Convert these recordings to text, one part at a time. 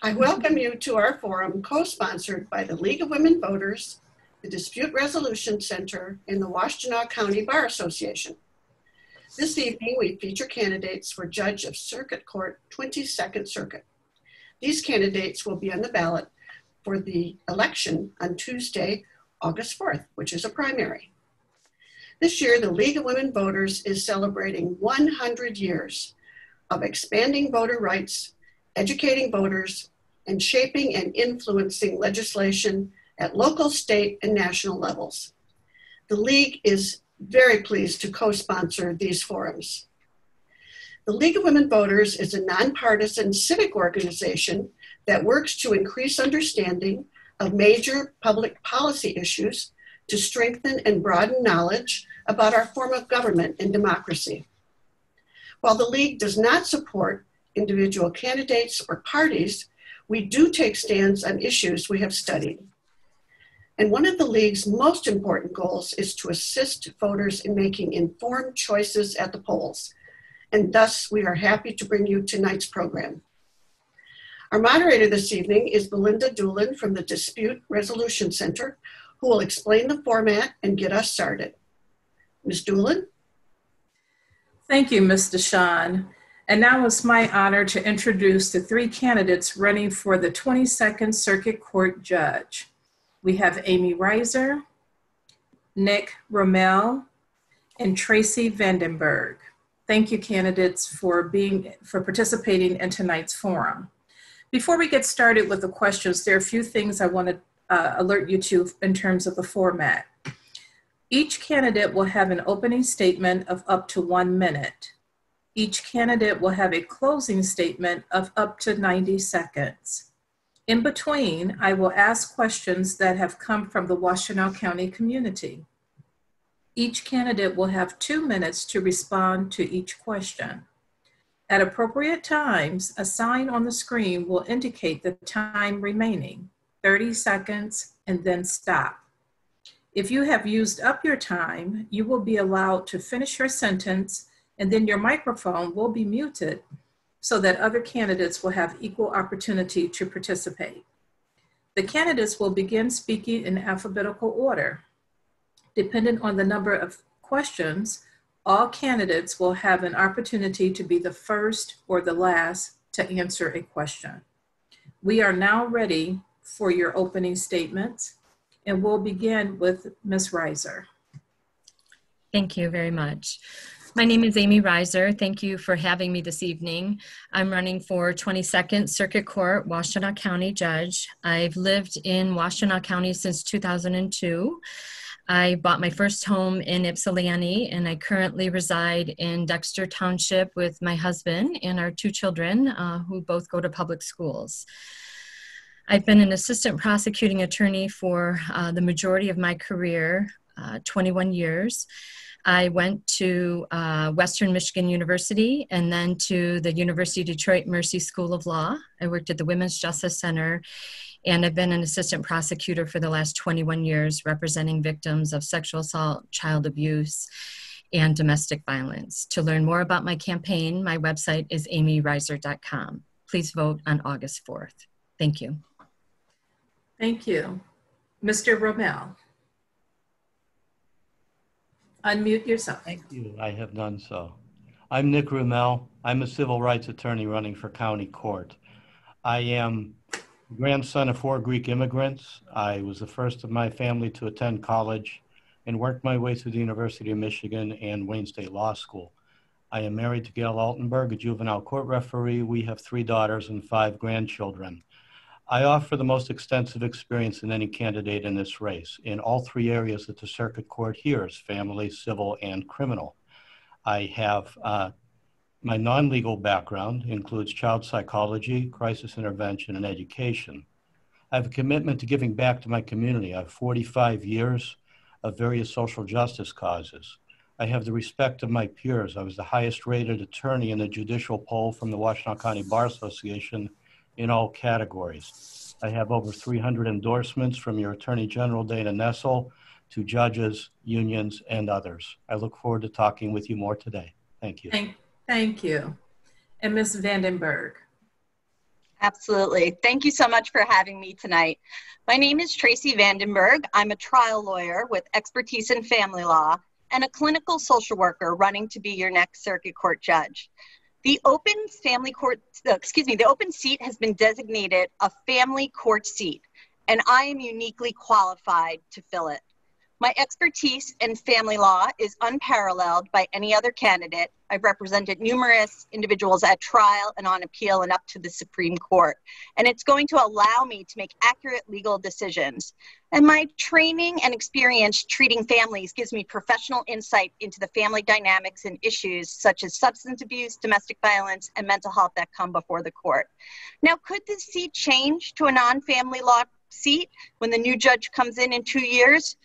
I welcome you to our forum co-sponsored by the League of Women Voters, the Dispute Resolution Center, and the Washtenaw County Bar Association. This evening, we feature candidates for Judge of Circuit Court 22nd Circuit. These candidates will be on the ballot for the election on Tuesday, August 4th, which is a primary. This year, the League of Women Voters is celebrating 100 years of expanding voter rights educating voters, and shaping and influencing legislation at local, state, and national levels. The League is very pleased to co sponsor these forums. The League of Women Voters is a nonpartisan civic organization that works to increase understanding of major public policy issues to strengthen and broaden knowledge about our form of government and democracy. While the League does not support individual candidates or parties, we do take stands on issues we have studied. And one of the League's most important goals is to assist voters in making informed choices at the polls. And thus, we are happy to bring you tonight's program. Our moderator this evening is Belinda Dulin from the Dispute Resolution Center, who will explain the format and get us started. Ms. Dulin? Thank you, Ms. DeShawn. And now it's my honor to introduce the three candidates running for the 22nd Circuit Court Judge. We have Amy Reiser, Nick Roumel, and Tracy Van Den Bergh. Thank you, candidates, for being for participating in tonight's forum. Before we get started with the questions, there are a few things I want to uh, alert you to in terms of the format. Each candidate will have an opening statement of up to one minute. Each candidate will have a closing statement of up to 90 seconds. In between, I will ask questions that have come from the Washtenaw County community. Each candidate will have two minutes to respond to each question. At appropriate times, a sign on the screen will indicate the time remaining, 30 seconds, and then stop. If you have used up your time, you will be allowed to finish your sentence and then your microphone will be muted so that other candidates will have equal opportunity to participate. The candidates will begin speaking in alphabetical order. Dependent on the number of questions, all candidates will have an opportunity to be the first or the last to answer a question. We are now ready for your opening statements, and we'll begin with Ms. Reiser. Thank you very much. My name is Amy Reiser. Thank you for having me this evening. I'm running for 22nd Circuit Court, Washtenaw County Judge. I've lived in Washtenaw County since 2002. I bought my first home in Ypsilanti, and I currently reside in Dexter Township with my husband and our two children, uh, who both go to public schools. I've been an assistant prosecuting attorney for uh, the majority of my career, uh, 21 years. I went to uh, Western Michigan University and then to the University of Detroit Mercy School of Law. I worked at the Women's Justice Center and I've been an assistant prosecutor for the last 21 years representing victims of sexual assault, child abuse, and domestic violence. To learn more about my campaign, my website is amyreiser.com. Please vote on August 4th. Thank you. Thank you. Mr. Roumel. Unmute yourself. Thank you. I have done so. I'm Nick Roumel. I'm a civil rights attorney running for county court. I am grandson of four Greek immigrants. I was the first of my family to attend college and worked my way through the University of Michigan and Wayne State Law School. I am married to Gail Altenberg, a juvenile court referee. We have three daughters and five grandchildren. I offer the most extensive experience in any candidate in this race in all three areas that the circuit court hears family, civil, and criminal. I have uh, my non legal background includes child psychology, crisis intervention, and education. I have a commitment to giving back to my community. I have 45 years of various social justice causes. I have the respect of my peers. I was the highest rated attorney in the judicial poll from the Washtenaw County Bar Association in all categories. I have over 300 endorsements from your Attorney General Dana Nessel to judges, unions, and others. I look forward to talking with you more today. Thank you. Thank, thank you. And Ms. Van Den Bergh. Absolutely. Thank you so much for having me tonight. My name is Tracy Van Den Bergh. I'm a trial lawyer with expertise in family law and a clinical social worker running to be your next circuit court judge. The open family court, uh, excuse me, the open seat has been designated a family court seat, and I am uniquely qualified to fill it. My expertise in family law is unparalleled by any other candidate. I've represented numerous individuals at trial and on appeal and up to the Supreme Court. And it's going to allow me to make accurate legal decisions. And my training and experience treating families gives me professional insight into the family dynamics and issues such as substance abuse, domestic violence, and mental health that come before the court. Now, could this seat change to a non family law seat when the new judge comes in in two years?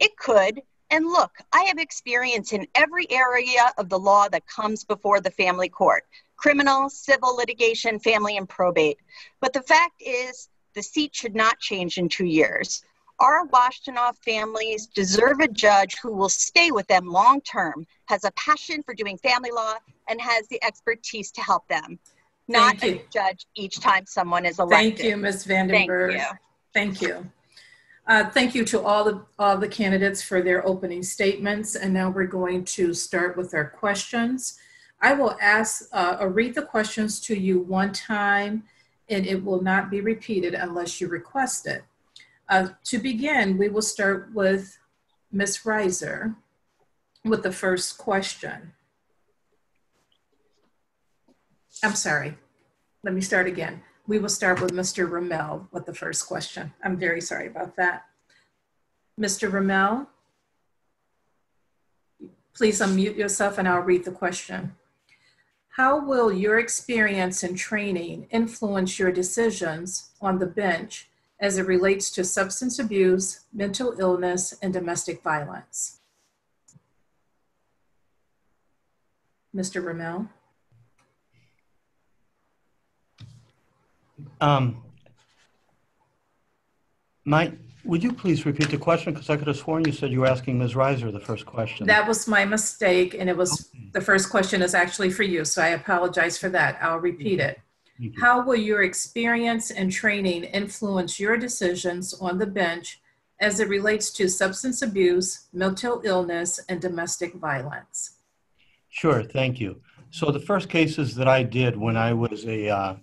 It could. And look, I have experience in every area of the law that comes before the family court criminal, civil litigation, family, and probate. But the fact is, the seat should not change in two years. Our Washtenaw families deserve a judge who will stay with them long term, has a passion for doing family law, and has the expertise to help them, not a judge each time someone is elected. Thank you, Ms. Thank Van Den Bergh. you. Thank you. Uh, Thank you to all the, all the candidates for their opening statements. And now we're going to start with our questions. I will ask, uh, or read the questions to you one time, and it will not be repeated unless you request it. Uh, To begin, we will start with Ms. Reiser with the first question. I'm sorry. Let me start again. We will start with Mr. Roumel with the first question. I'm very sorry about that. Mr. Roumel, please unmute yourself and I'll read the question. How will your experience and training influence your decisions on the bench as it relates to substance abuse, mental illness, and domestic violence? Mr. Roumel? Um, Mike, would you please repeat the question? Because I could have sworn you said you were asking Ms. Reiser the first question. That was my mistake, and it was, the first question is actually for you, so I apologize for that. I'll repeat it. How will your experience and training influence your decisions on the bench as it relates to substance abuse, mental illness, and domestic violence? Sure, thank you. So the first cases that I did when I was a, uh,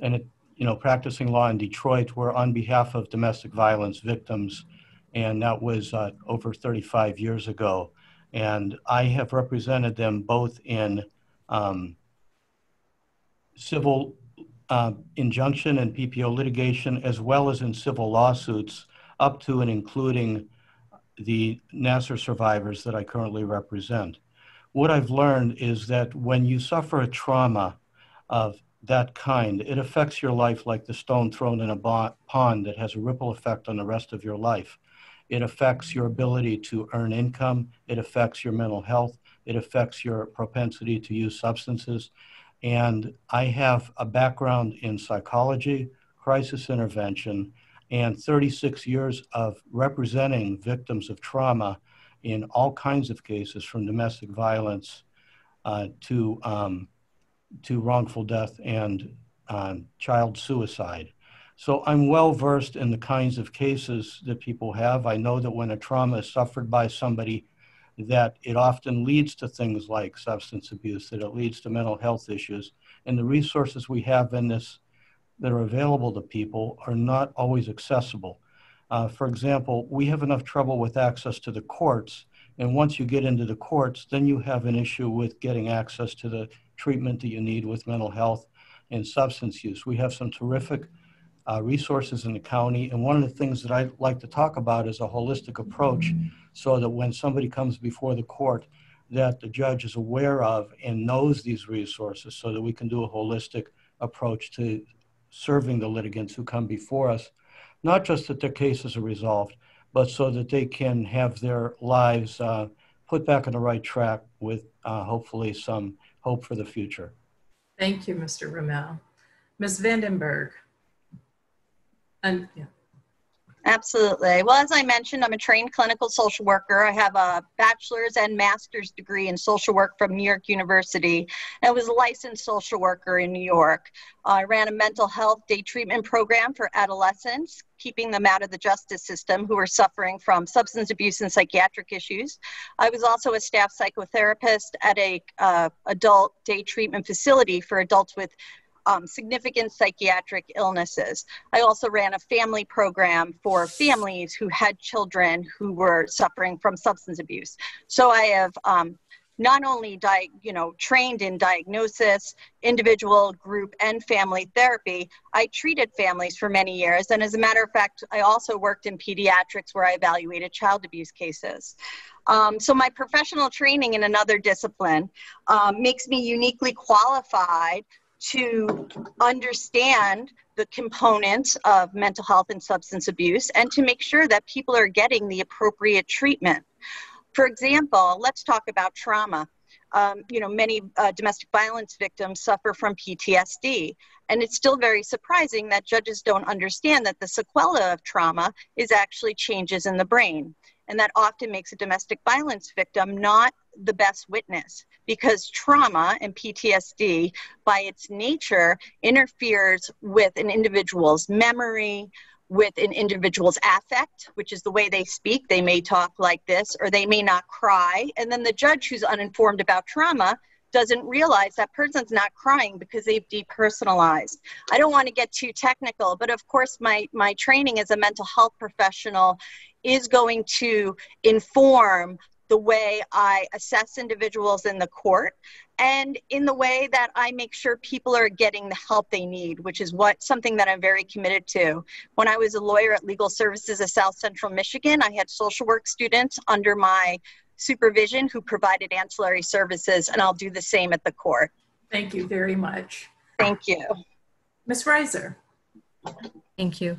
and it, you know, practicing law in Detroit were on behalf of domestic violence victims, and that was uh, over 35 years ago. And I have represented them both in um, civil uh, injunction and PPO litigation, as well as in civil lawsuits, up to and including the Nassar survivors that I currently represent what I've learned is that when you suffer a trauma of that kind, it affects your life like the stone thrown in a pond that has a ripple effect on the rest of your life. It affects your ability to earn income, it affects your mental health, it affects your propensity to use substances. And I have a background in psychology, crisis intervention, and 36 years of representing victims of trauma in all kinds of cases, from domestic violence uh, to um, to wrongful death and um, child suicide. So I'm well versed in the kinds of cases that people have. I know that when a trauma is suffered by somebody, that it often leads to things like substance abuse, that it leads to mental health issues, and the resources we have in this that are available to people are not always accessible. Uh, for example, we have enough trouble with access to the courts. And once you get into the courts, then you have an issue with getting access to the treatment that you need with mental health and substance use. We have some terrific uh, resources in the county. And one of the things that I like to talk about is a holistic approach so that when somebody comes before the court, that the judge is aware of and knows these resources so that we can do a holistic approach to serving the litigants who come before us not just that their cases are resolved, but so that they can have their lives uh, put back on the right track with uh, hopefully some hope for the future. Thank you, Mr. Roumel. Ms. Van Den Bergh? And, yeah. Absolutely. Well, as I mentioned, I'm a trained clinical social worker. I have a bachelor's and master's degree in social work from New York University. I was a licensed social worker in New York. I ran a mental health day treatment program for adolescents, keeping them out of the justice system who were suffering from substance abuse and psychiatric issues. I was also a staff psychotherapist at a uh, adult day treatment facility for adults with um, significant psychiatric illnesses. I also ran a family program for families who had children who were suffering from substance abuse. So I have um, not only di- you know trained in diagnosis individual group and family therapy i treated families for many years and as a matter of fact i also worked in pediatrics where i evaluated child abuse cases um, so my professional training in another discipline um, makes me uniquely qualified to understand the components of mental health and substance abuse and to make sure that people are getting the appropriate treatment. For example, let's talk about trauma. Um, you know, many uh, domestic violence victims suffer from PTSD. And it's still very surprising that judges don't understand that the sequela of trauma is actually changes in the brain. And that often makes a domestic violence victim not the best witness because trauma and PTSD, by its nature, interferes with an individual's memory, with an individual's affect, which is the way they speak. They may talk like this or they may not cry. And then the judge who's uninformed about trauma doesn't realize that person's not crying because they've depersonalized. I don't want to get too technical, but of course my my training as a mental health professional is going to inform the way I assess individuals in the court and in the way that I make sure people are getting the help they need, which is what something that I'm very committed to. When I was a lawyer at Legal Services of South Central Michigan, I had social work students under my supervision who provided ancillary services, and I'll do the same at the court. Thank you very much. Thank you. Ms. Reiser. Thank you.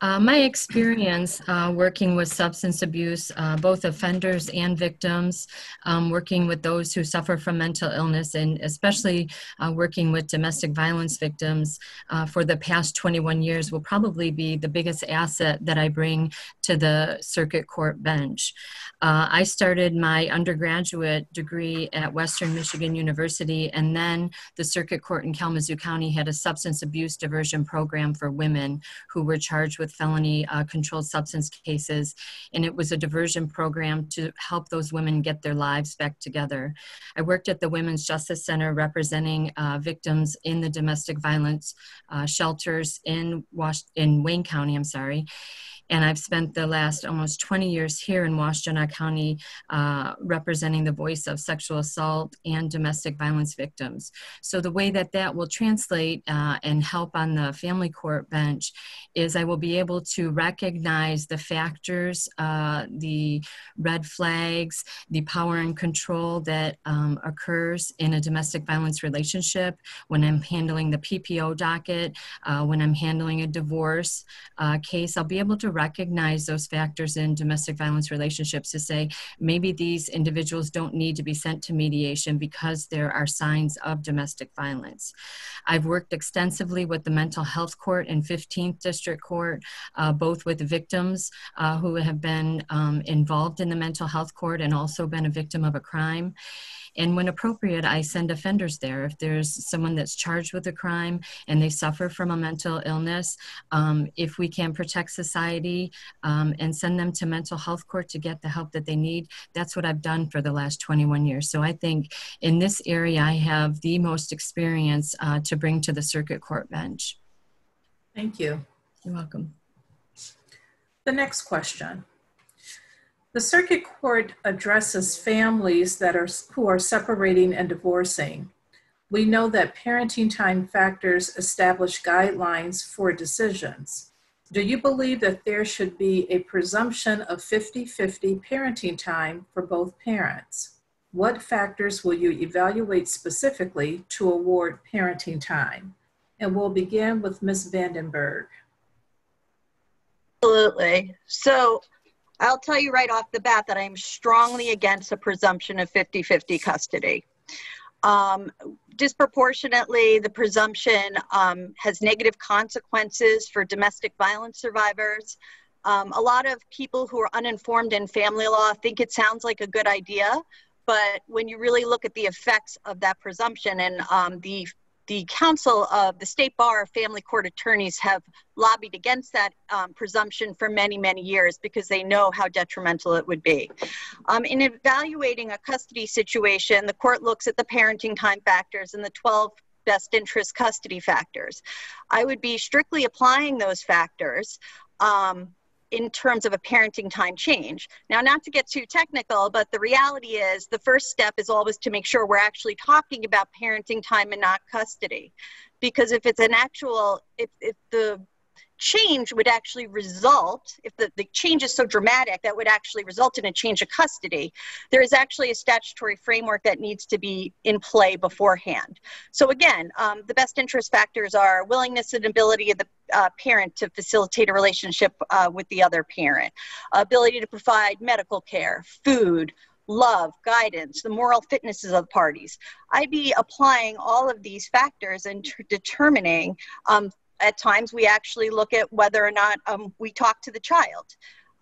Uh, my experience uh, working with substance abuse, uh, both offenders and victims, um, working with those who suffer from mental illness, and especially uh, working with domestic violence victims uh, for the past 21 years will probably be the biggest asset that I bring to the circuit court bench. Uh, I started my undergraduate degree at Western Michigan University, and then the circuit court in Kalamazoo County had a substance abuse diversion program for women who were charged with felony uh, controlled substance cases. And it was a diversion program to help those women get their lives back together. I worked at the Women's Justice Center representing uh, victims in the domestic violence uh, shelters in, Was- in Wayne County, I'm sorry. And I've spent the last almost 20 years here in Washtenaw County uh, representing the voice of sexual assault and domestic violence victims. So the way that that will translate uh, and help on the family court bench is I will be able to recognize the factors, uh, the red flags, the power and control that um, occurs in a domestic violence relationship when I'm handling the PPO docket, uh, when I'm handling a divorce uh, case. I'll be able to recognize those factors in domestic violence relationships to say maybe these individuals don't need to be sent to mediation because there are signs of domestic violence. I've worked extensively with the mental health court and 15th District Court, uh, both with victims uh, who have been um, involved in the mental health court and also been a victim of a crime. And when appropriate, I send offenders there. If there's someone that's charged with a crime and they suffer from a mental illness, um, if we can protect society um, and send them to mental health court to get the help that they need, that's what I've done for the last 21 years. So I think in this area, I have the most experience uh, to bring to the circuit court bench. Thank you. You're welcome. The next question. The circuit court addresses families that are who are separating and divorcing. We know that parenting time factors establish guidelines for decisions. Do you believe that there should be a presumption of 50-50 parenting time for both parents? What factors will you evaluate specifically to award parenting time? And we'll begin with Ms. Van Den Bergh. Absolutely. So I'll tell you right off the bat that I'm strongly against a presumption of 50 50 custody. Um, disproportionately, the presumption um, has negative consequences for domestic violence survivors. Um, a lot of people who are uninformed in family law think it sounds like a good idea, but when you really look at the effects of that presumption and um, the the Council of the State Bar Family Court Attorneys have lobbied against that um, presumption for many, many years because they know how detrimental it would be. Um, in evaluating a custody situation, the court looks at the parenting time factors and the 12 best interest custody factors. I would be strictly applying those factors. Um, in terms of a parenting time change. Now, not to get too technical, but the reality is the first step is always to make sure we're actually talking about parenting time and not custody. Because if it's an actual, if, if the change would actually result, if the, the change is so dramatic that would actually result in a change of custody, there is actually a statutory framework that needs to be in play beforehand. So again, um, the best interest factors are willingness and ability of the uh, parent to facilitate a relationship uh, with the other parent, ability to provide medical care, food, love, guidance, the moral fitnesses of the parties. I'd be applying all of these factors and determining um, at times we actually look at whether or not um, we talk to the child.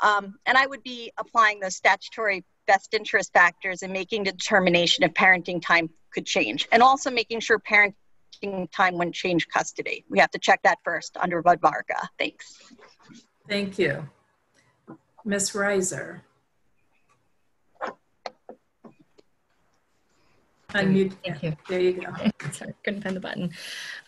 Um, and I would be applying those statutory best interest factors and making the determination if parenting time could change. And also making sure parenting time wouldn't change custody. We have to check that first under Vodvarka. Thanks. Thank you. Ms. Reiser. Unmute. Thank you. There you go. Sorry, couldn't find the button.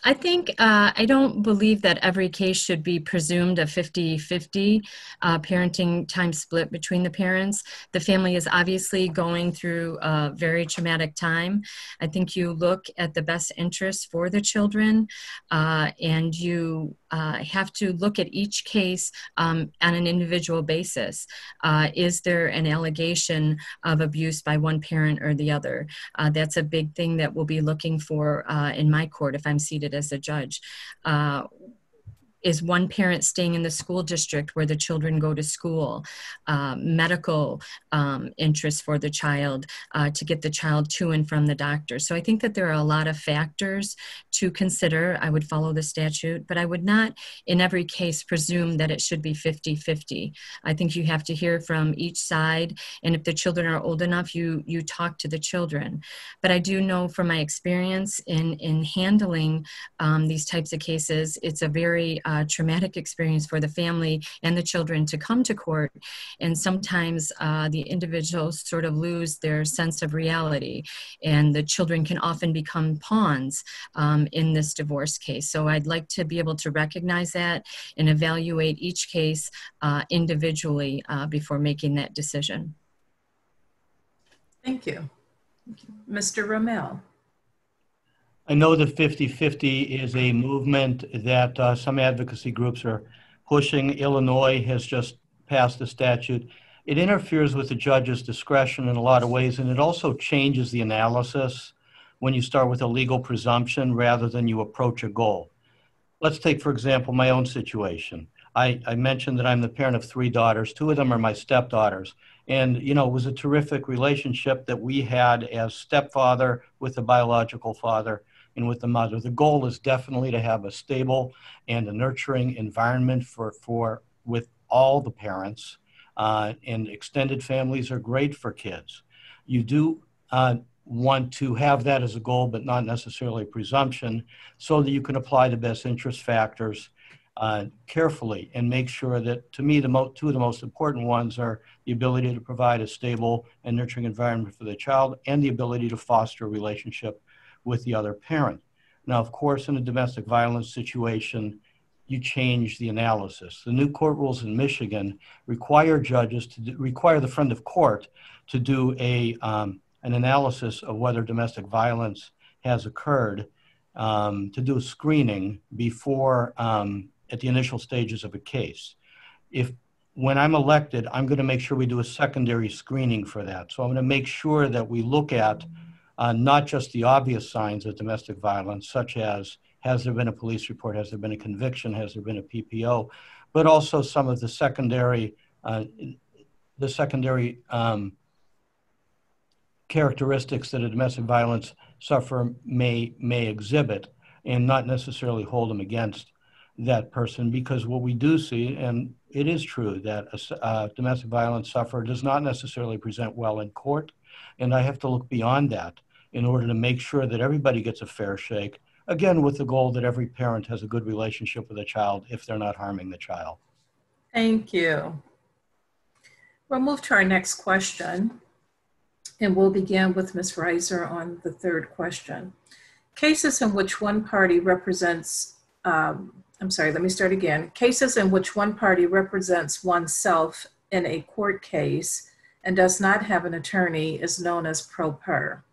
I think uh, I don't believe that every case should be presumed a 50 50 uh, parenting time split between the parents. The family is obviously going through a very traumatic time. I think you look at the best interests for the children uh, and you uh, have to look at each case um, on an individual basis. Uh, is there an allegation of abuse by one parent or the other? Uh, that's a big thing that we'll be looking for uh, in my court if I'm seated as a judge. Is one parent staying in the school district where the children go to school, uh, medical um, interest for the child uh, to get the child to and from the doctor. So I think that there are a lot of factors to consider. I would follow the statute, but I would not in every case presume that it should be 50 50. I think you have to hear from each side. And if the children are old enough, you, you talk to the children. But I do know from my experience in, in handling um, these types of cases, it's a very uh, uh, traumatic experience for the family and the children to come to court. And sometimes uh, the individuals sort of lose their sense of reality, and the children can often become pawns um, in this divorce case. So I'd like to be able to recognize that and evaluate each case uh, individually uh, before making that decision. Thank you. Mr. Roumel. I know that 50-50 is a movement that uh, some advocacy groups are pushing. Illinois has just passed a statute. It interferes with the judge's discretion in a lot of ways, and it also changes the analysis when you start with a legal presumption rather than you approach a goal. Let's take, for example, my own situation. I, I mentioned that I'm the parent of three daughters. Two of them are my stepdaughters. And, you know, it was a terrific relationship that we had as stepfather with the biological father and with the mother. The goal is definitely to have a stable and a nurturing environment for, for with all the parents. Uh, and extended families are great for kids. You do uh, want to have that as a goal, but not necessarily a presumption, so that you can apply the best interest factors uh, carefully and make sure that, to me, the mo- two of the most important ones are the ability to provide a stable and nurturing environment for the child and the ability to foster a relationship with the other parent. Now, of course, in a domestic violence situation, you change the analysis. The new court rules in Michigan require judges to do, require the friend of court to do a um, an analysis of whether domestic violence has occurred, um, to do a screening before um, at the initial stages of a case. If when I'm elected, I'm going to make sure we do a secondary screening for that. So I'm going to make sure that we look at uh, not just the obvious signs of domestic violence, such as has there been a police report, has there been a conviction, has there been a PPO, but also some of the secondary, uh, the secondary um, characteristics that a domestic violence sufferer may may exhibit, and not necessarily hold them against that person. Because what we do see, and it is true that a uh, domestic violence sufferer does not necessarily present well in court. And I have to look beyond that in order to make sure that everybody gets a fair shake. Again, with the goal that every parent has a good relationship with a child if they're not harming the child. Thank you. We'll move to our next question. And we'll begin with Ms. Reiser on the third question. Cases in which one party represents, um, I'm sorry, let me start again. Cases in which one party represents oneself in a court case and does not have an attorney is known as pro per.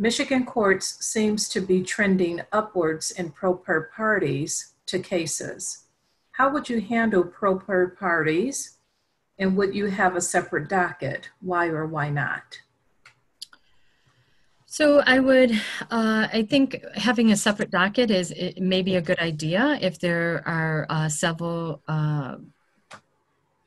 Michigan courts seems to be trending upwards in pro per parties to cases. How would you handle pro per parties? And would you have a separate docket? Why or why not? So I would, uh, I think having a separate docket is it may be a good idea if there are uh, several uh,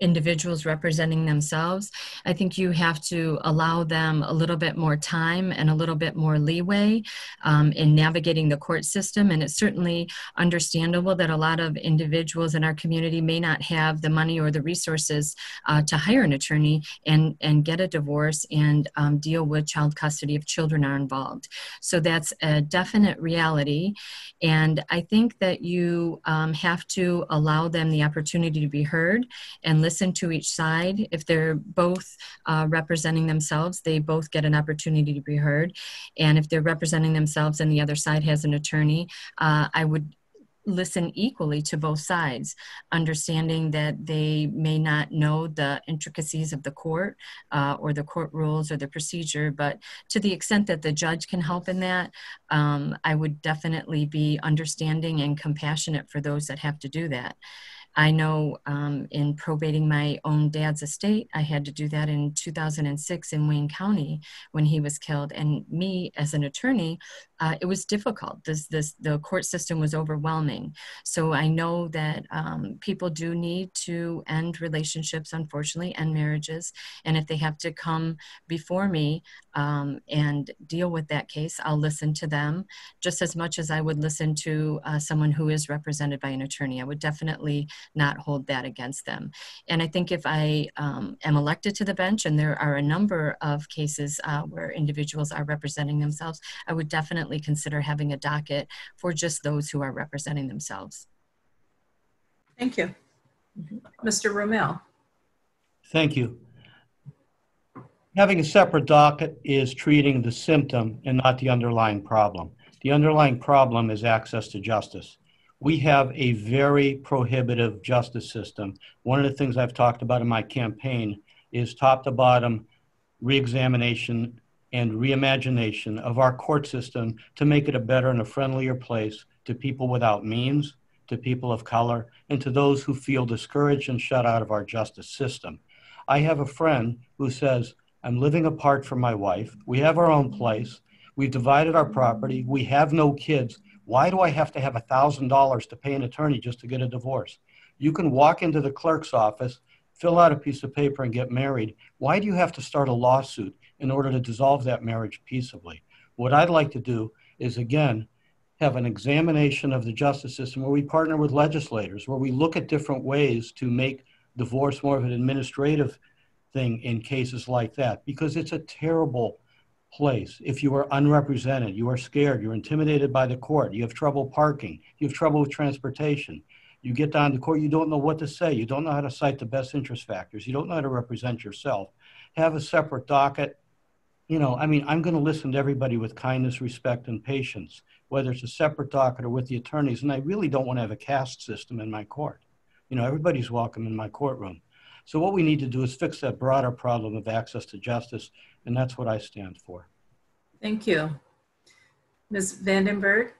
individuals representing themselves. I think you have to allow them a little bit more time and a little bit more leeway um, in navigating the court system. And it's certainly understandable that a lot of individuals in our community may not have the money or the resources uh, to hire an attorney and, and get a divorce and um, deal with child custody if children are involved. So that's a definite reality. And I think that you um, have to allow them the opportunity to be heard and listen to each side. If they're both uh, representing themselves, they both get an opportunity to be heard. And if they're representing themselves and the other side has an attorney, uh, I would listen equally to both sides, understanding that they may not know the intricacies of the court uh, or the court rules or the procedure, but to the extent that the judge can help in that, um, I would definitely be understanding and compassionate for those that have to do that. I know um, in probating my own dad's estate, I had to do that in 2006 in Wayne County when he was killed. And me, as an attorney, uh, it was difficult. This, this, the court system was overwhelming. So I know that um, people do need to end relationships, unfortunately, and marriages. And if they have to come before me um, and deal with that case, I'll listen to them just as much as I would listen to uh, someone who is represented by an attorney. I would definitely not hold that against them. And I think if I um, am elected to the bench, and there are a number of cases uh, where individuals are representing themselves, I would definitely consider having a docket for just those who are representing themselves. Thank you. Mm-hmm. Mr. Roumel. Thank you. Having a separate docket is treating the symptom and not the underlying problem. The underlying problem is access to justice. We have a very prohibitive justice system. One of the things I've talked about in my campaign is top to bottom reexamination and reimagination of our court system to make it a better and a friendlier place to people without means, to people of color, and to those who feel discouraged and shut out of our justice system. I have a friend who says, I'm living apart from my wife. We have our own place. We've divided our property. We have no kids. Why do I have to have $1,000 to pay an attorney just to get a divorce? You can walk into the clerk's office, fill out a piece of paper, and get married. Why do you have to start a lawsuit in order to dissolve that marriage peaceably? What I'd like to do is, again, have an examination of the justice system where we partner with legislators, where we look at different ways to make divorce more of an administrative thing in cases like that, because it's a terrible place. If you are unrepresented, you are scared, you're intimidated by the court, you have trouble parking, you have trouble with transportation. You get down to court, you don't know what to say, you don't know how to cite the best interest factors, you don't know how to represent yourself. Have a separate docket. You know, I mean, I'm going to listen to everybody with kindness, respect, and patience, whether it's a separate docket or with the attorneys. And I really don't want to have a caste system in my court. You know, everybody's welcome in my courtroom. So what we need to do is fix that broader problem of access to justice, and that's what I stand for. Thank you. Ms. Van Den Bergh.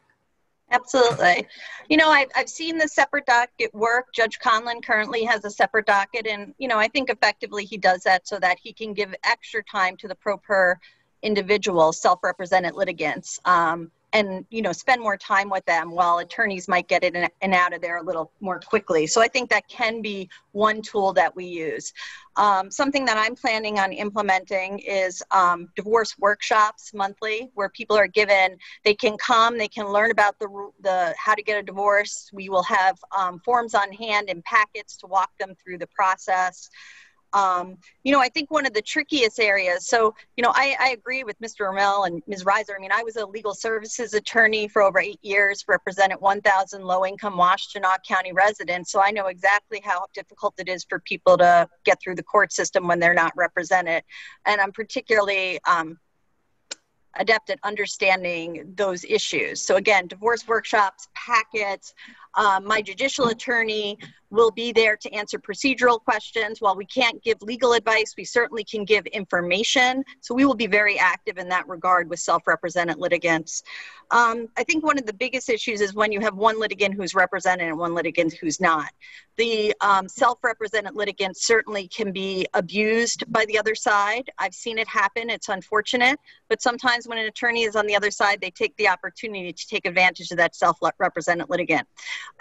Absolutely. You know, I've, I've seen the separate docket work. Judge Conlin currently has a separate docket, and, you know, I think effectively he does that so that he can give extra time to the pro per individual self represented litigants um, and you know spend more time with them while attorneys might get it in and out of there a little more quickly. So i think that can be one tool that we use. Um, something that i'm planning on implementing is um, divorce workshops monthly where people are given they can come they can learn about the, the how to get a divorce. We will have um, forms on hand and packets to walk them through the process um, you know, I think one of the trickiest areas. So, you know, I, I agree with Mr. Roumel and Ms. Reiser. I mean, I was a legal services attorney for over eight years, represented 1,000 low-income Washtenaw County residents. So I know exactly how difficult it is for people to get through the court system when they're not represented. And I'm particularly um, adept at understanding those issues. So again, divorce workshops, packets, um, my judicial attorney will be there to answer procedural questions. While we can't give legal advice, we certainly can give information. So we will be very active in that regard with self-represented litigants. Um, I think one of the biggest issues is when you have one litigant who's represented and one litigant who's not. The um, self-represented litigant certainly can be abused by the other side. I've seen it happen. It's unfortunate. But sometimes when an attorney is on the other side, they take the opportunity to take advantage of that self-represented litigant.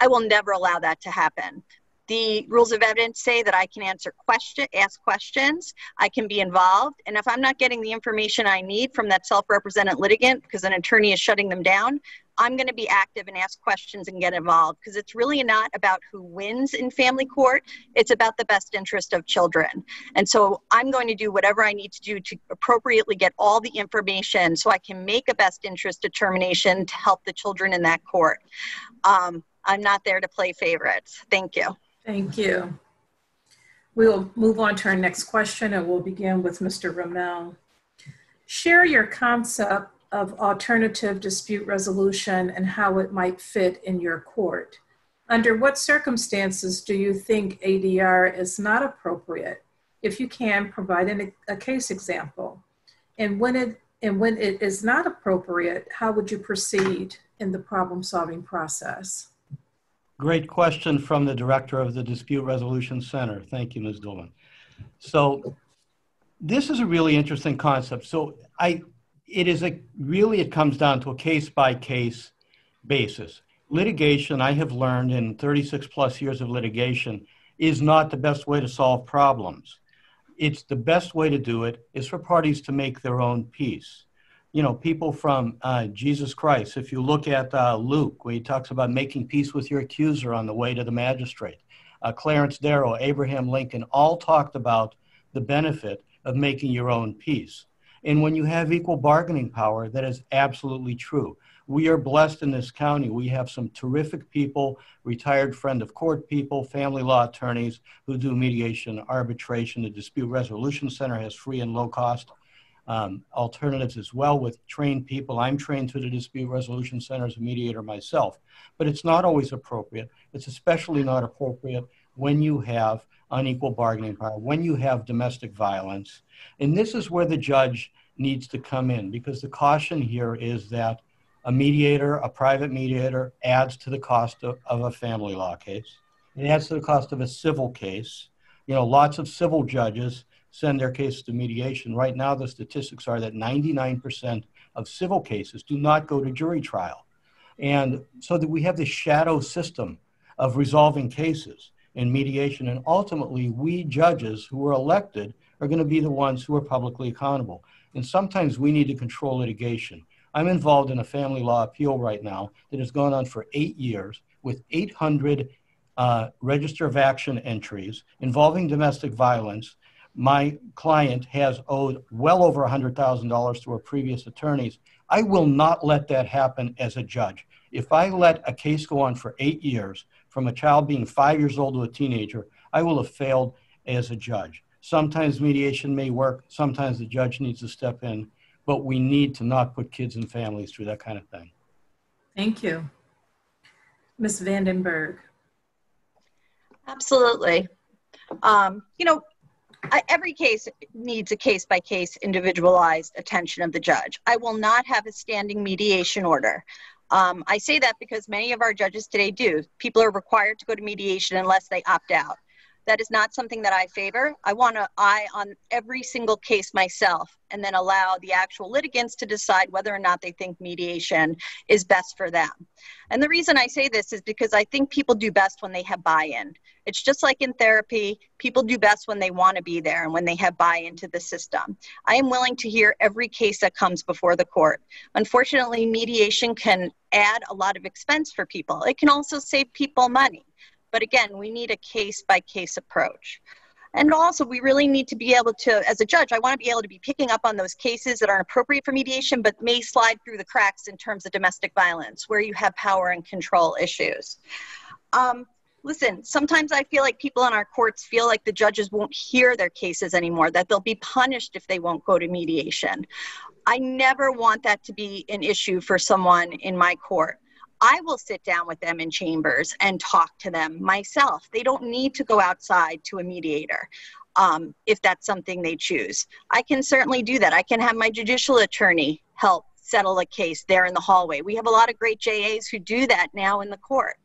I will never allow that to happen. The rules of evidence say that I can answer question, ask questions, I can be involved, and if I'm not getting the information I need from that self-represented litigant because an attorney is shutting them down, I'm going to be active and ask questions and get involved because it's really not about who wins in family court. It's about the best interest of children. And so I'm going to do whatever I need to do to appropriately get all the information so I can make a best interest determination to help the children in that court. Um, I'm not there to play favorites. Thank you. Thank you. We will move on to our next question and we'll begin with Mr. Roumel. Share your concept of alternative dispute resolution and how it might fit in your court. Under what circumstances do you think ADR is not appropriate? If you can, provide an, a case example. And when it and when it is not appropriate, how would you proceed in the problem solving process? Great question from the director of the Dispute Resolution Center. Thank you, Ms. Dillon. So this is a really interesting concept. So I, it is a really it comes down to a case by case basis. Litigation, I have learned in 36 plus years of litigation, is not the best way to solve problems. It's the best way to do it is for parties to make their own peace you know, people from uh, Jesus Christ. If you look at uh, Luke, where he talks about making peace with your accuser on the way to the magistrate, uh, Clarence Darrow, Abraham Lincoln, all talked about the benefit of making your own peace. And when you have equal bargaining power, that is absolutely true. We are blessed in this county. We have some terrific people, retired friend of court people, family law attorneys who do mediation, arbitration. The Dispute Resolution Center has free and low cost um, alternatives as well with trained people. I'm trained through the Dispute Resolution Center as a mediator myself, but it's not always appropriate. It's especially not appropriate when you have unequal bargaining power, when you have domestic violence. And this is where the judge needs to come in because the caution here is that a mediator, a private mediator, adds to the cost of, of a family law case. It adds to the cost of a civil case. You know, lots of civil judges send their cases to mediation. Right now, the statistics are that 99% of civil cases do not go to jury trial. And so that we have this shadow system of resolving cases in mediation. And ultimately, we judges who are elected are going to be the ones who are publicly accountable. And sometimes we need to control litigation. I'm involved in a family law appeal right now that has gone on for eight years with 800 uh, register of action entries involving domestic violence my client has owed well over $100,000 to her previous attorneys. I will not let that happen as a judge. If I let a case go on for eight years, from a child being five years old to a teenager, I will have failed as a judge. Sometimes mediation may work, sometimes the judge needs to step in, but we need to not put kids and families through that kind of thing. Thank you. Ms. Van Den Bergh. Absolutely. Um, you know, every case needs a case by case individualized attention of the judge. I will not have a standing mediation order. Um, I say that because many of our judges today do. People are required to go to mediation unless they opt out. That is not something that I favor. I want to eye on every single case myself and then allow the actual litigants to decide whether or not they think mediation is best for them. And the reason I say this is because I think people do best when they have buy in. It's just like in therapy, people do best when they want to be there and when they have buy into the system. I am willing to hear every case that comes before the court. Unfortunately, mediation can add a lot of expense for people, it can also save people money. But again, we need a case by case approach. And also, we really need to be able to, as a judge, I want to be able to be picking up on those cases that aren't appropriate for mediation, but may slide through the cracks in terms of domestic violence, where you have power and control issues. Um, listen, sometimes I feel like people in our courts feel like the judges won't hear their cases anymore, that they'll be punished if they won't go to mediation. I never want that to be an issue for someone in my court. I will sit down with them in chambers and talk to them myself. They don't need to go outside to a mediator um, if that's something they choose. I can certainly do that. I can have my judicial attorney help settle a case there in the hallway. We have a lot of great JAs who do that now in the court.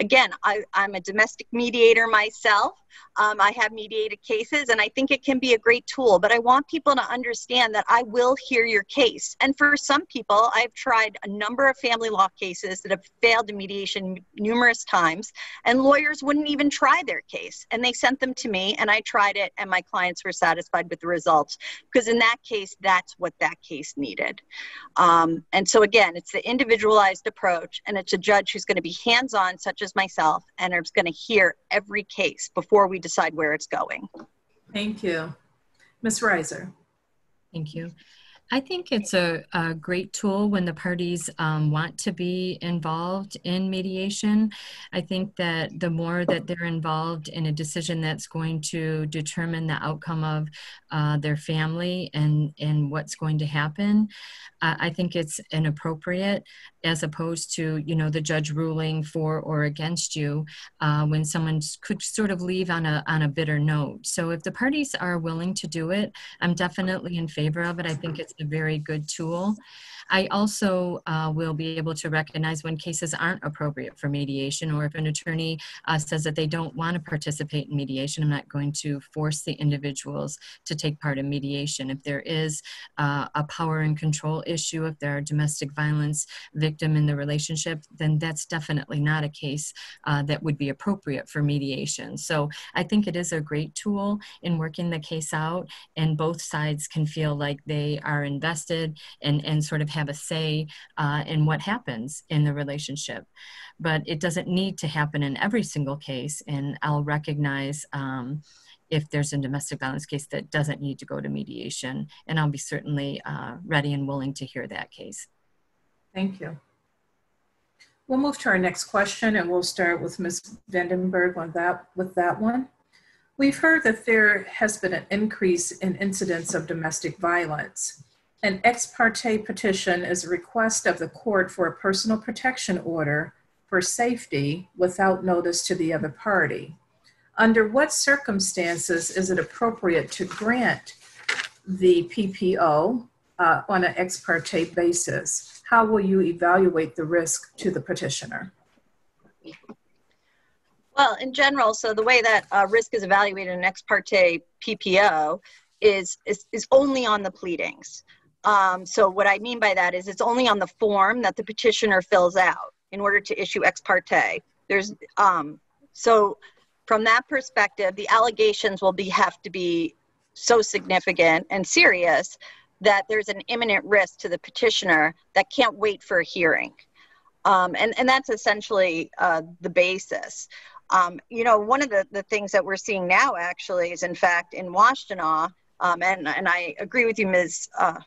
Again, I, am a domestic mediator myself. Um, I have mediated cases, and I think it can be a great tool. But I want people to understand that I will hear your case. And for some people, I've tried a number of family law cases that have failed in mediation numerous times, and lawyers wouldn't even try their case. And they sent them to me, and I tried it, and my clients were satisfied with the results. Because in that case, that's what that case needed. Um, and so, again, it's the individualized approach, and it's a judge who's going to be hands on, such as myself, and is going to hear every case before before we decide where it's going. Thank you. Ms. Reiser. Thank you. I think it's a, a great tool when the parties um, want to be involved in mediation. I think that the more that they're involved in a decision that's going to determine the outcome of uh, their family and, and what's going to happen, uh, I think it's inappropriate as opposed to, you know, the judge ruling for or against you uh, when someone could sort of leave on a, on a bitter note. So if the parties are willing to do it, I'm definitely in favor of it. I think it's a very good tool. I also uh, will be able to recognize when cases aren't appropriate for mediation or if an attorney uh, says that they don't want to participate in mediation, I'm not going to force the individuals to take part in mediation. If there is uh, a power and control issue, if there are domestic violence victim in the relationship, then that's definitely not a case uh, that would be appropriate for mediation. So I think it is a great tool in working the case out and both sides can feel like they are invested and, and sort of have a say uh, in what happens in the relationship. But it doesn't need to happen in every single case, and I'll recognize. Um, if there's a domestic violence case that doesn't need to go to mediation, and I'll be certainly uh, ready and willing to hear that case. Thank you. We'll move to our next question and we'll start with Ms. Van Den Bergh on that, with that one. We've heard that there has been an increase in incidents of domestic violence. An ex parte petition is a request of the court for a personal protection order for safety without notice to the other party. Under what circumstances is it appropriate to grant the PPO uh, on an ex parte basis? How will you evaluate the risk to the petitioner? Well, in general, so the way that uh, risk is evaluated in ex parte PPO is, is, is only on the pleadings. Um, so what I mean by that is it's only on the form that the petitioner fills out in order to issue ex parte. There's um, so from that perspective, the allegations will be have to be so significant and serious that there's an imminent risk to the petitioner that can't wait for a hearing. Um, and, and that's essentially uh, the basis. Um, you know, one of the, the things that we're seeing now actually is, in fact, in Washtenaw, um, and, and I agree with you, Ms. Uh,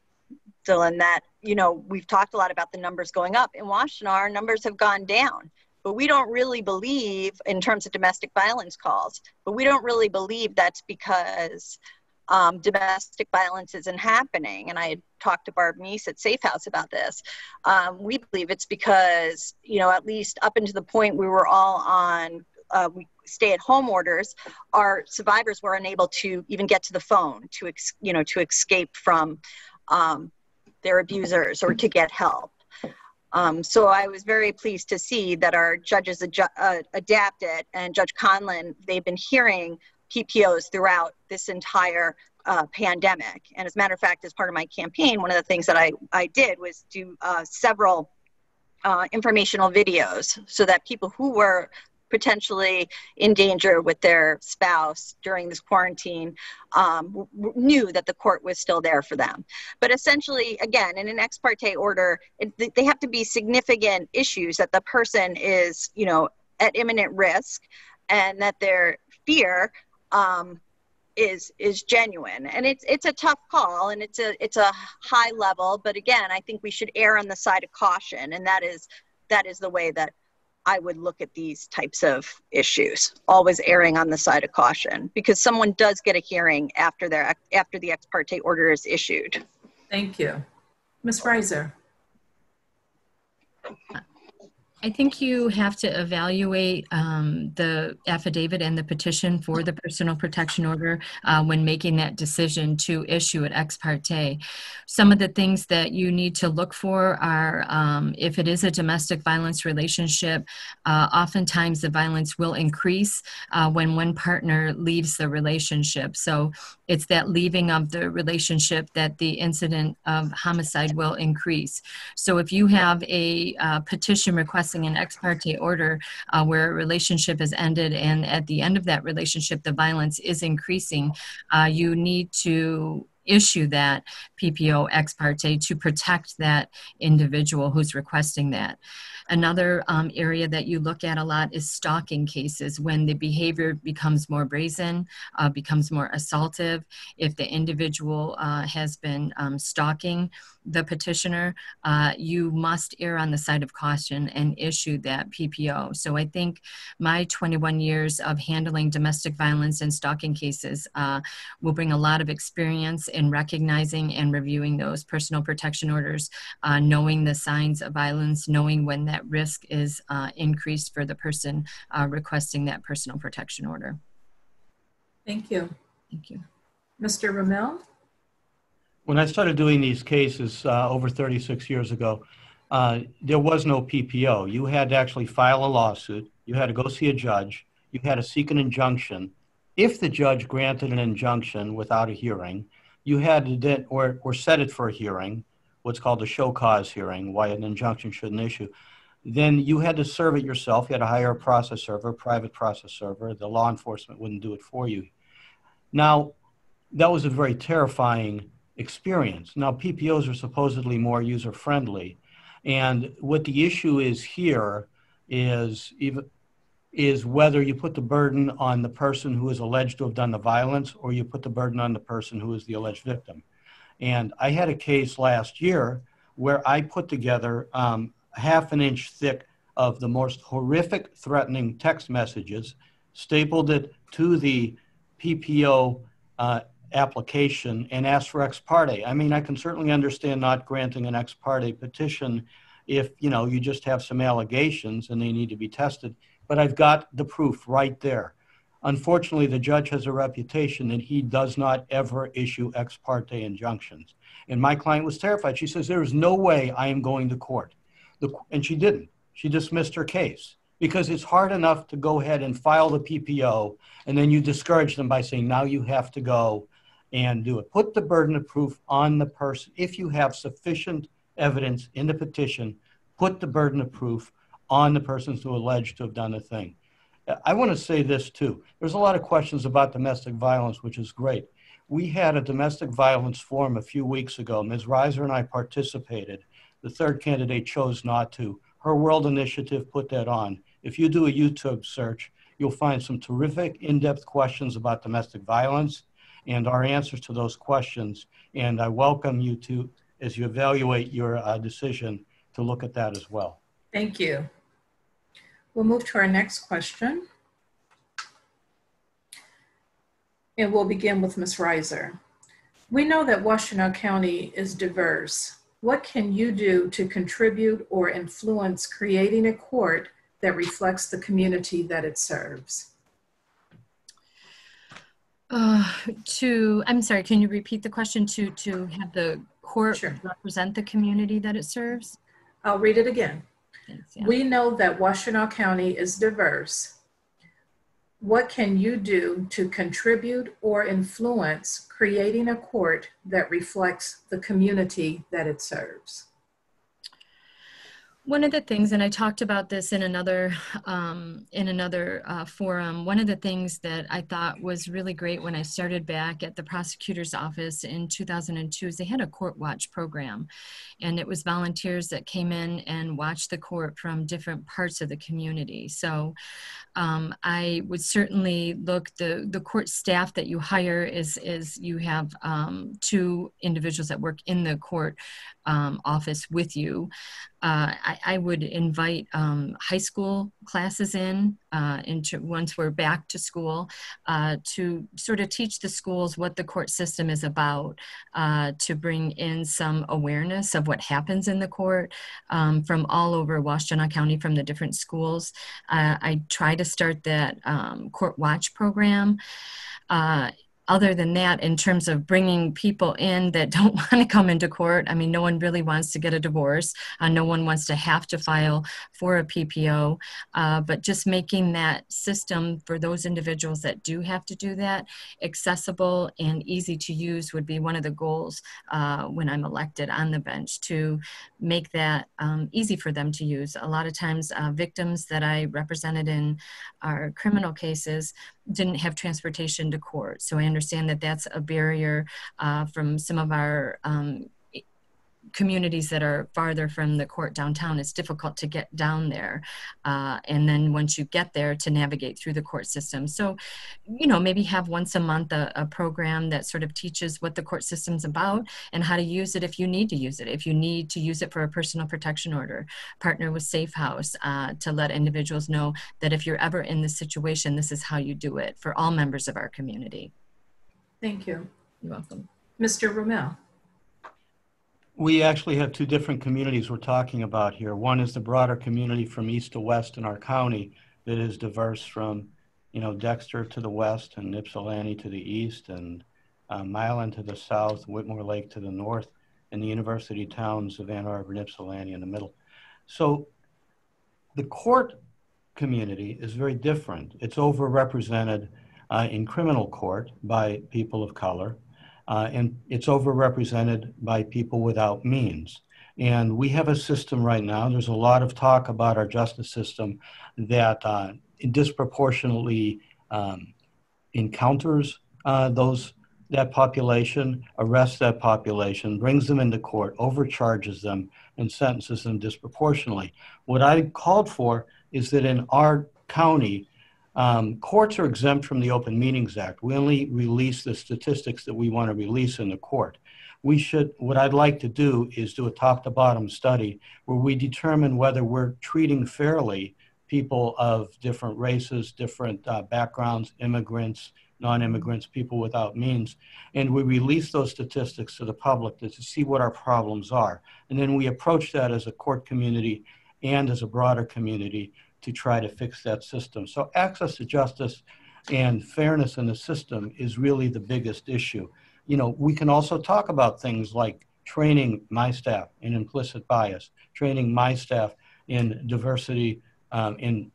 Dulin, that, you know, we've talked a lot about the numbers going up. In Washtenaw, our numbers have gone down. But we don't really believe, in terms of domestic violence calls, but we don't really believe that's because um, domestic violence isn't happening. And I had talked to Barb Meese at Safe House about this. Um, we believe it's because, you know, at least up until the point we were all on uh, stay at home orders, our survivors were unable to even get to the phone to, ex- you know, to escape from um, their abusers or to get help. Um, so I was very pleased to see that our judges adju- uh, adapted and Judge Conlin, they've been hearing PPOs throughout this entire uh, pandemic. And as a matter of fact, as part of my campaign, one of the things that I, I did was do uh, several uh, informational videos so that people who were potentially in danger with their spouse during this quarantine um, knew that the court was still there for them. But essentially, again, in an ex parte order, it, they have to be significant issues that the person is, you know, at imminent risk and that their fear um, is is genuine and it's it's a tough call and it's a it's a high level but again i think we should err on the side of caution and that is that is the way that i would look at these types of issues always erring on the side of caution because someone does get a hearing after their after the ex parte order is issued Thank you. Ms. Reiser? Uh, I think you have to evaluate um, the affidavit and the petition for the personal protection order uh, when making that decision to issue it ex parte. Some of the things that you need to look for are um, if it is a domestic violence relationship, uh, oftentimes the violence will increase uh, when one partner leaves the relationship. So it's that leaving of the relationship that the incident of homicide will increase. So if you have a uh, petition requesting an ex parte order uh, where a relationship has ended and at the end of that relationship the violence is increasing, uh, you need to issue that PPO ex parte to protect that individual who's requesting that. Another um, area that you look at a lot is stalking cases when the behavior becomes more brazen, uh, becomes more assaultive. If the individual uh, has been um, stalking the petitioner, uh, you must err on the side of caution and issue that PPO. So I think my 21 years of handling domestic violence and stalking cases uh, will bring a lot of experience in recognizing and reviewing those personal protection orders, uh, knowing the signs of violence, knowing when that risk is uh, increased for the person uh, requesting that personal protection order. Thank you. Thank you. Mr. Roumel? When I started doing these cases uh, over 36 years ago, uh, there was no PPO. You had to actually file a lawsuit. You had to go see a judge. You had to seek an injunction. If the judge granted an injunction without a hearing, you had to then, or, or set it for a hearing, what's called a show cause hearing, why an injunction shouldn't issue. Then you had to serve it yourself. You had to hire a process server, private process server. The law enforcement wouldn't do it for you. Now, that was a very terrifying experience. Now, PPOs are supposedly more user friendly. And what the issue is here is even is whether you put the burden on the person who is alleged to have done the violence or you put the burden on the person who is the alleged victim. And I had a case last year where I put together um, half an inch thick of the most horrific threatening text messages, stapled it to the PPO uh, application and asked for ex parte. I mean, I can certainly understand not granting an ex parte petition if, you know, you just have some allegations and they need to be tested, but I've got the proof right there. Unfortunately, the judge has a reputation that he does not ever issue ex parte injunctions. And my client was terrified. She says, There is no way I am going to court. The, and she didn't. She dismissed her case because it's hard enough to go ahead and file the PPO and then you discourage them by saying, Now you have to go and do it. Put the burden of proof on the person. If you have sufficient evidence in the petition, put the burden of proof on the persons who are alleged to have done the thing. I want to say this too. There's a lot of questions about domestic violence, which is great. We had a domestic violence forum a few weeks ago. Ms. Reiser and I participated. The third candidate chose not to. Her World Initiative put that on. If you do a YouTube search, you'll find some terrific in depth questions about domestic violence and our answers to those questions. And I welcome you to, as you evaluate your uh, decision, to look at that as well. Thank you. We'll move to our next question. And we'll begin with Ms. Reiser. We know that Washtenaw County is diverse. What can you do to contribute or influence creating a court that reflects the community that it serves? Uh, to, I'm sorry, can you repeat the question to, to have the court Sure. represent the community that it serves? I'll read it again. Yeah. We know that Washtenaw County is diverse. What can you do to contribute or influence creating a court that reflects the community that it serves? One of the things, and I talked about this in another um, in another uh, forum. One of the things that I thought was really great when I started back at the prosecutor's office in 2002 is they had a court watch program, and it was volunteers that came in and watched the court from different parts of the community. So um, I would certainly look the the court staff that you hire is is you have um, two individuals that work in the court um, office with you uh, I, I, would invite um, high school classes in uh, into once we're back to school uh, to sort of teach the schools what the court system is about, uh, to bring in some awareness of what happens in the court um, from all over Washtenaw County from the different schools. Uh, I try to start that um, court watch program. Other than that, in terms of bringing people in that don't want to come into court, I mean, no one really wants to get a divorce. Uh, no one wants to have to file for a PPO. Uh, but just making that system for those individuals that do have to do that accessible and easy to use would be one of the goals uh, when I'm elected on the bench to make that um, easy for them to use. A lot of times, uh, victims that I represented in our criminal cases didn't have transportation to court. So I understand that that's a barrier uh, from some of our um, communities that are farther from the court downtown, it's difficult to get down there. Uh, and then once you get there, to navigate through the court system. So, you know, maybe have once a month a, a, program that sort of teaches what the court system's about and how to use it if you need to use it. If you need to use it for a personal protection order, partner with Safe House uh, to let individuals know that if you're ever in this situation, this is how you do it for all members of our community. Thank you. You're welcome. Mr. Roumel. We actually have two different communities we're talking about here. One is the broader community from east to west in our county that is diverse from, you know, Dexter to the west and Ypsilanti to the east and uh, Milan to the south, Whitmore Lake to the north, and the university towns of Ann Arbor and Ypsilanti in the middle. So the court community is very different. It's overrepresented uh, in criminal court by people of color uh, and it's overrepresented by people without means. And we have a system right now, there's a lot of talk about our justice system that uh, disproportionately um, encounters uh, those that population, arrests that population, brings them into court, overcharges them, and sentences them disproportionately. What I called for is that in our county, um, courts are exempt from the Open Meetings Act. We only release the statistics that we want to release in the court. We should, what I'd like to do is do a top to bottom study where we determine whether we're treating fairly people of different races, different uh, backgrounds, immigrants, non immigrants, people without means. And we release those statistics to the public to, to see what our problems are. And then we approach that as a court community and as a broader community to try to fix that system. So access to justice and fairness in the system is really the biggest issue. You know, we can also talk about things like training my staff in implicit bias, training my staff in diversity, um, in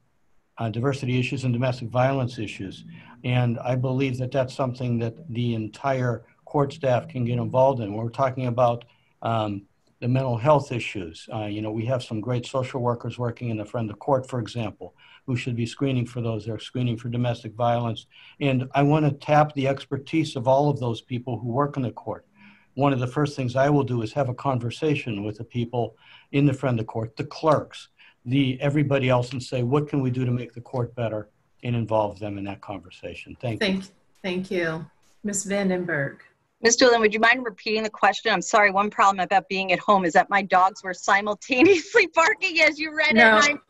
uh, diversity issues and domestic violence issues. And I believe that that's something that the entire court staff can get involved in. We're talking about um, the mental health issues. Uh, you know, we have some great social workers working in the friend of court, for example, who should be screening for those. They're screening for domestic violence. And I want to tap the expertise of all of those people who work in the court. One of the first things I will do is have a conversation with the people in the friend of court, the clerks, the everybody else, and say, what can we do to make the court better and involve them in that conversation. Thank, thank you. Thank you. Ms. Van Den Bergh. Ms. Dulin, would you mind repeating the question? I'm sorry, one problem about being at home is that my dogs were simultaneously barking as you read no, it.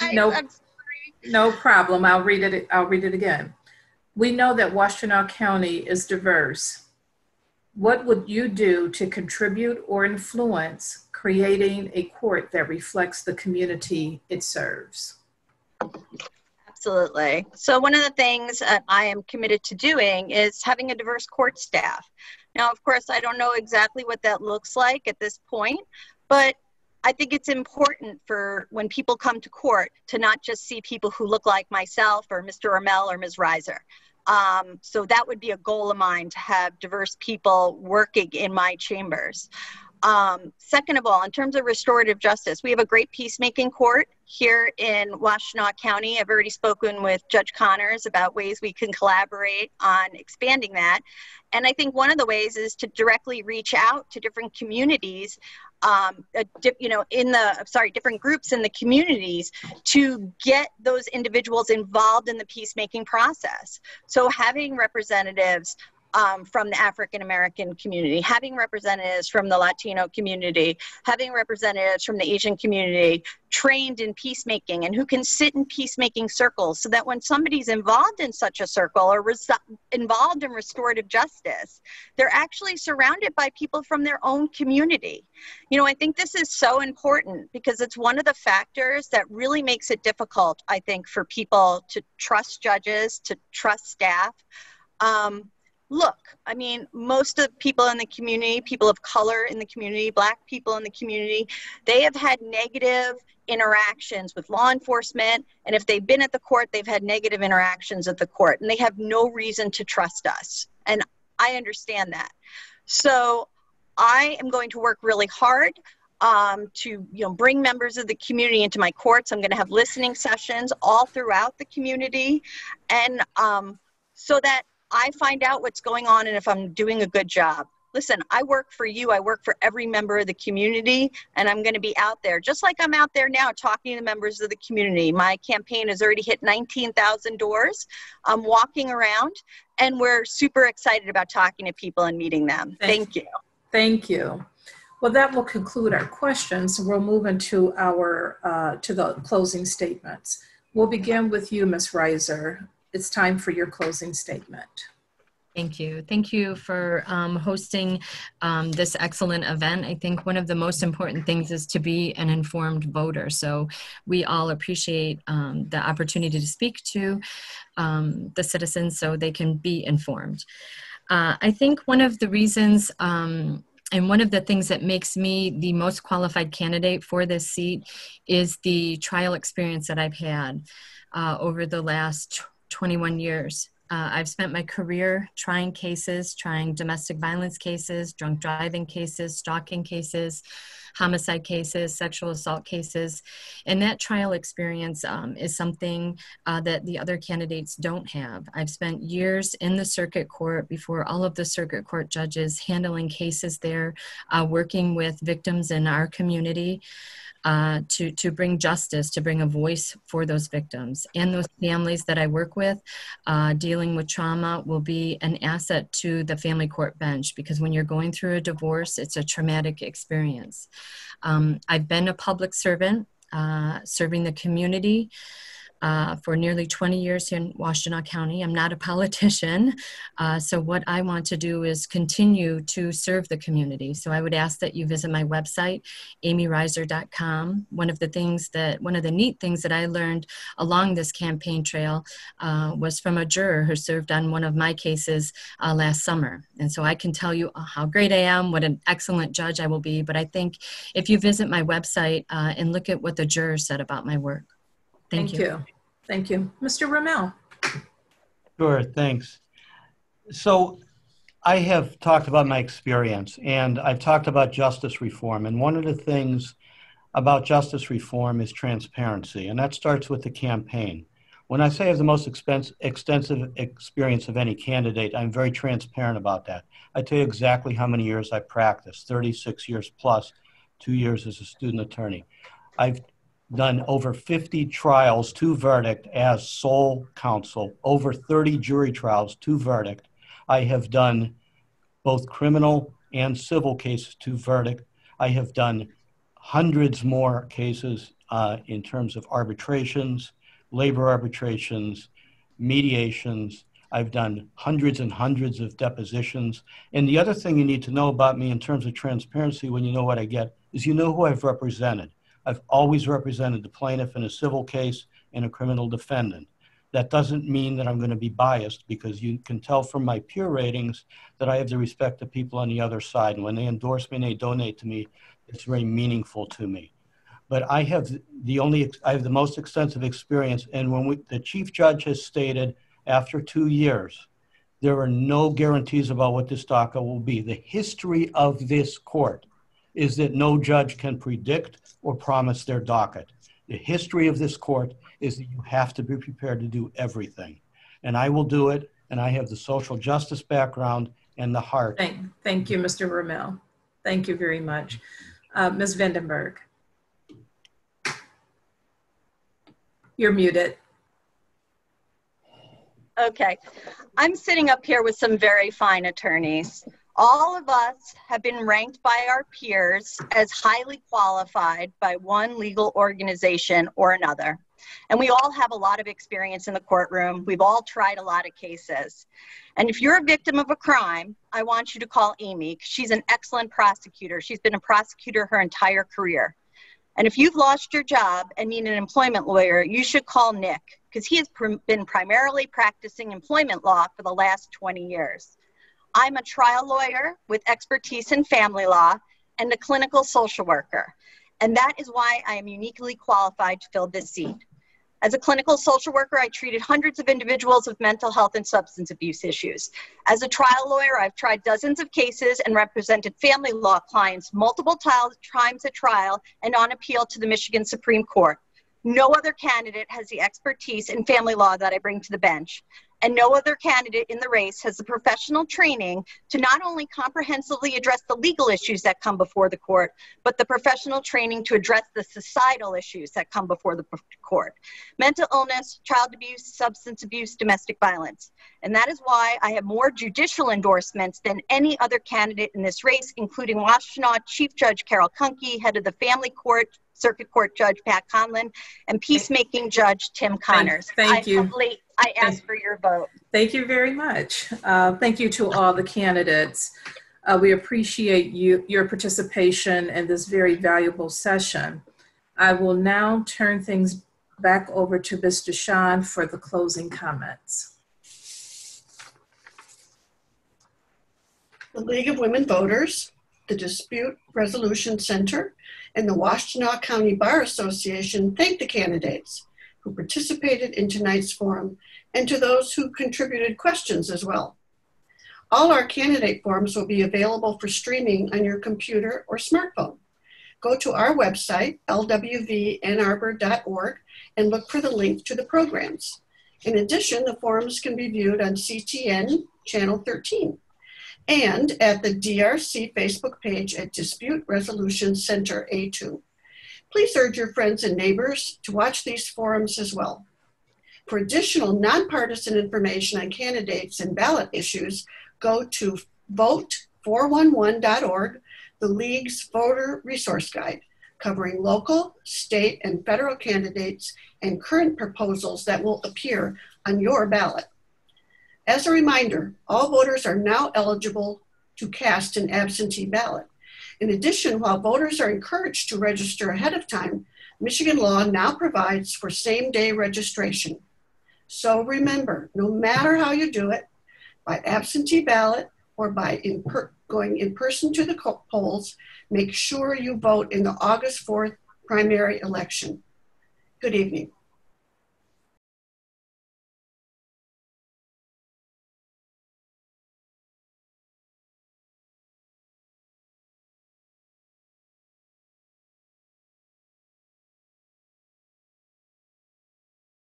I, no, I'm sorry. No problem. I'll read it. I'll read it again. We know that Washtenaw County is diverse. What would you do to contribute or influence creating a court that reflects the community it serves? Absolutely. So, one of the things that I am committed to doing is having a diverse court staff. Now, of course, I don't know exactly what that looks like at this point, but I think it's important for when people come to court to not just see people who look like myself or Mr. Roumel or Ms. Reiser. Um, so that would be a goal of mine to have diverse people working in my chambers. Um, second of all, in terms of restorative justice, we have a great peacemaking court here in Washtenaw County. I've already spoken with Judge Connors about ways we can collaborate on expanding that. And I think one of the ways is to directly reach out to different communities, um, you know, in the, sorry, different groups in the communities to get those individuals involved in the peacemaking process. So having representatives um, from the African American community, having representatives from the Latino community, having representatives from the Asian community trained in peacemaking and who can sit in peacemaking circles so that when somebody's involved in such a circle or res- involved in restorative justice, they're actually surrounded by people from their own community. You know, I think this is so important because it's one of the factors that really makes it difficult, I think, for people to trust judges, to trust staff. Um, look, I mean, most of the people in the community, people of color in the community, black people in the community, they have had negative interactions with law enforcement. And if they've been at the court, they've had negative interactions at the court, and they have no reason to trust us. And I understand that. So I am going to work really hard um, to you know bring members of the community into my courts. I'm going to have listening sessions all throughout the community, and um, so that I find out what's going on and if I'm doing a good job. Listen, I work for you. I work for every member of the community, and I'm going to be out there just like I'm out there now talking to members of the community. My campaign has already hit 19,000 doors. I'm walking around, and we're super excited about talking to people and meeting them. Thank, Thank you. Thank you. Well, that will conclude our questions. We'll move into our uh, to the closing statements. We'll begin with you, Ms. Reiser it's time for your closing statement. Thank you. Thank you for um, hosting um, this excellent event. I think one of the most important things is to be an informed voter. So we all appreciate um, the opportunity to speak to um, the citizens so they can be informed. Uh, I think one of the reasons um, and one of the things that makes me the most qualified candidate for this seat is the trial experience that I've had uh, over the last 21 years. Uh, I've spent my career trying cases, trying domestic violence cases, drunk driving cases, stalking cases, homicide cases, sexual assault cases. And that trial experience um, is something uh, that the other candidates don't have. I've spent years in the circuit court before all of the circuit court judges handling cases there, uh, working with victims in our community uh, to, to bring justice, to bring a voice for those victims and those families that I work with. Uh, dealing with trauma will be an asset to the family court bench because when you're going through a divorce, it's a traumatic experience. Um, I've been a public servant, uh, serving the community uh, for nearly 20 years here in Washtenaw County. I'm not a politician, uh, so what I want to do is continue to serve the community. So I would ask that you visit my website, amyreiser.com. One of the things that, one of the neat things that I learned along this campaign trail uh, was from a juror who served on one of my cases uh, last summer. And so I can tell you uh, how great I am, what an excellent judge I will be. But I think if you visit my website uh, and look at what the juror said about my work, Thank, Thank you. you. Thank you. Mr. Roumel. Sure, thanks. So I have talked about my experience and I've talked about justice reform. And one of the things about justice reform is transparency, and that starts with the campaign. When I say I have the most expense, extensive experience of any candidate, I'm very transparent about that. I tell you exactly how many years I practiced 36 years plus, two years as a student attorney. I've done over 50 trials to verdict as sole counsel, over 30 jury trials to verdict. I have done both criminal and civil cases to verdict. I have done hundreds more cases uh, in terms of arbitrations, labor arbitrations, mediations. I've done hundreds and hundreds of depositions. And the other thing you need to know about me in terms of transparency when you know what I get is you know who I've represented. I've always represented the plaintiff in a civil case and a criminal defendant. That doesn't mean that I'm going to be biased because you can tell from my peer ratings that I have the respect of people on the other side. And when they endorse me and they donate to me, It's very meaningful to me. But I have the only, I have the most extensive experience. And when we, the chief judge has stated after two years, there are no guarantees about what this docket will be. The history of this court is that no judge can predict or promise their docket. The history of this court is that you have to be prepared to do everything. And I will do it, and I have the social justice background and the heart. Thank, thank you, Mr. Roumel. Thank you very much. Uh, Ms. Van Den Bergh. You're muted. Okay. I'm sitting up here with some very fine attorneys. All of us have been ranked by our peers as highly qualified by one legal organization or another. And we all have a lot of experience in the courtroom. We've all tried a lot of cases. And if you're a victim of a crime, I want you to call Amy. Because she's an excellent prosecutor. She's been a prosecutor her entire career. And if you've lost your job and need an employment lawyer, you should call Nick because he has pr- been primarily practicing employment law for the last 20 years. I'm a trial lawyer with expertise in family law and a clinical social worker. And that is why I am uniquely qualified to fill this seat. As a clinical social worker, I treated hundreds of individuals with mental health and substance abuse issues. As a trial lawyer, I've tried dozens of cases and represented family law clients multiple times at trial and on appeal to the Michigan Supreme Court. No other candidate has the expertise in family law that I bring to the bench and no other candidate in the race has the professional training to not only comprehensively address the legal issues that come before the court, but the professional training to address the societal issues that come before the court. Mental illness, child abuse, substance abuse, domestic violence. And that is why I have more judicial endorsements than any other candidate in this race, including Washtenaw Chief Judge Carol Kuhnke, head of the Family Court, Circuit Court Judge Pat Conlin, and Peacemaking Judge Tim Connors. Thank, thank I you. Humbly, I ask thank, for your vote. Thank you very much. Uh, thank you to all the candidates. Uh, we appreciate you, your participation in this very valuable session. I will now turn things back over to Mr. Sean for the closing comments. The League of Women Voters, the Dispute Resolution Center, and the Washtenaw County Bar Association thank the candidates who participated in tonight's forum and to those who contributed questions as well. All our candidate forums will be available for streaming on your computer or smartphone. Go to our website, lwvannarbor.org, and look for the link to the programs. In addition, the forums can be viewed on CTN Channel 13 and at the DRC Facebook page at Dispute Resolution Center A2. Please urge your friends and neighbors to watch these forums as well. For additional nonpartisan information on candidates and ballot issues, go to vote411.org, the League's voter resource guide, covering local, state, and federal candidates and current proposals that will appear on your ballot. As a reminder, all voters are now eligible to cast an absentee ballot. In addition, while voters are encouraged to register ahead of time, Michigan law now provides for same day registration. So remember, no matter how you do it, by absentee ballot or by in per- going in person to the polls, make sure you vote in the August 4th primary election. Good evening.